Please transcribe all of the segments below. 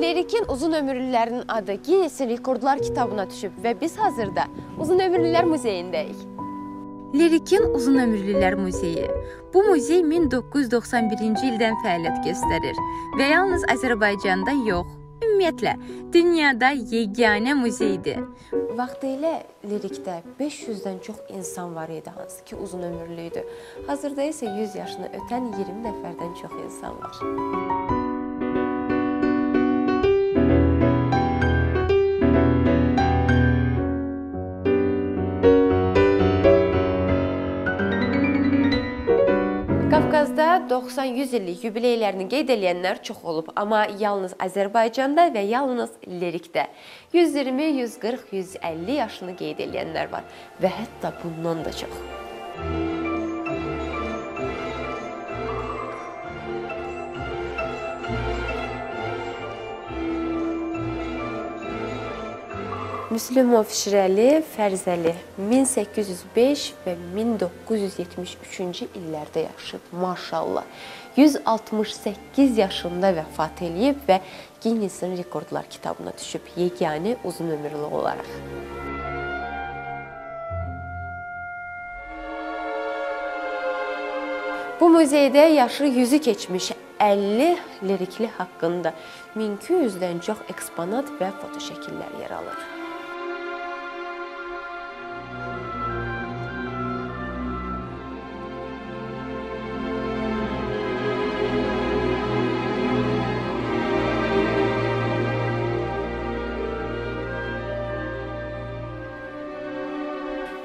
Lerikin uzun ömürlülərin adı Guinness Rekordlar kitabına düşüb və biz hazırda Uzun Ömürlülər Muzeyindəyik. Lerikin Uzun Ömürlülər Muzeyi. Bu muzey 1991-ci ildən fəaliyyət göstərir və yalnız Azərbaycanda yox, ümumiyyətlə dünyada yeganə muzeydir. Vaxtilə lirikdə 500-dən çox insan var idi, hansı ki uzun ömürlü idi. Hazırda isə 100 yaşını ötən 20 nəfərdən çox insan var. Qafqazda 90-100 illik yubileylərini qeyd edənlər çox olub, amma yalnız Azərbaycanda və yalnız lirikdə 120, 140, 150 yaşını qeyd edənlər var və hətta bundan da çox. Müslümov Şirəli Fərzəli 1805 və 1973-cü illərdə yaşayıb. Maşallah. 168 yaşında vəfat eləyib və Guinness-in rekordlar kitabına düşüb yeganə uzun ömürlü olaraq. Bu muzeydə yaşı 100-ü keçmiş 50 lirikli haqqında 1200-dən çox eksponat və fotoşəkillər yer alır.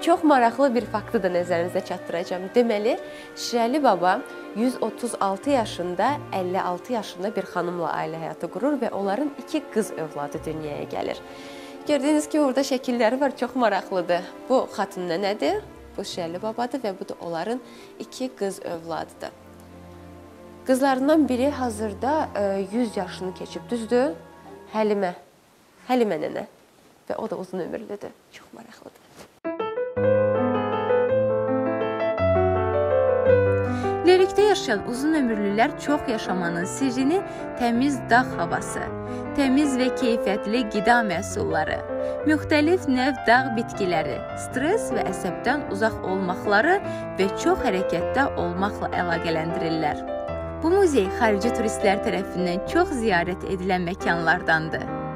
Çox maraqlı bir faktı da nəzərinizə çatdıracağam. Deməli, Şirəli baba 136 yaşında, 56 yaşında bir xanımla ailə həyatı qurur və onların iki qız övladı dünyaya gəlir. Gördüyünüz kimi burada şəkilləri var, çox maraqlıdır. Bu xatın nənədir, bu Şirəli babadır və bu da onların iki qız övladıdır. Qızlarından biri hazırda 100 yaşını keçib, düzdür? Həlimə. Həlimə nənə. Və o da uzun ömürlüdür. Çox maraqlıdır. Lerikdə yaşayan uzun ömürlülər çox yaşamanın sirrini təmiz dağ havası, təmiz və keyfiyyətli qida məhsulları, müxtəlif növ dağ bitkiləri, stress və əsəbdən uzaq olmaqları və çox hərəkətdə olmaqla əlaqələndirirlər. Bu muzey xarici turistlər tərəfindən çox ziyarət edilən məkanlardandır.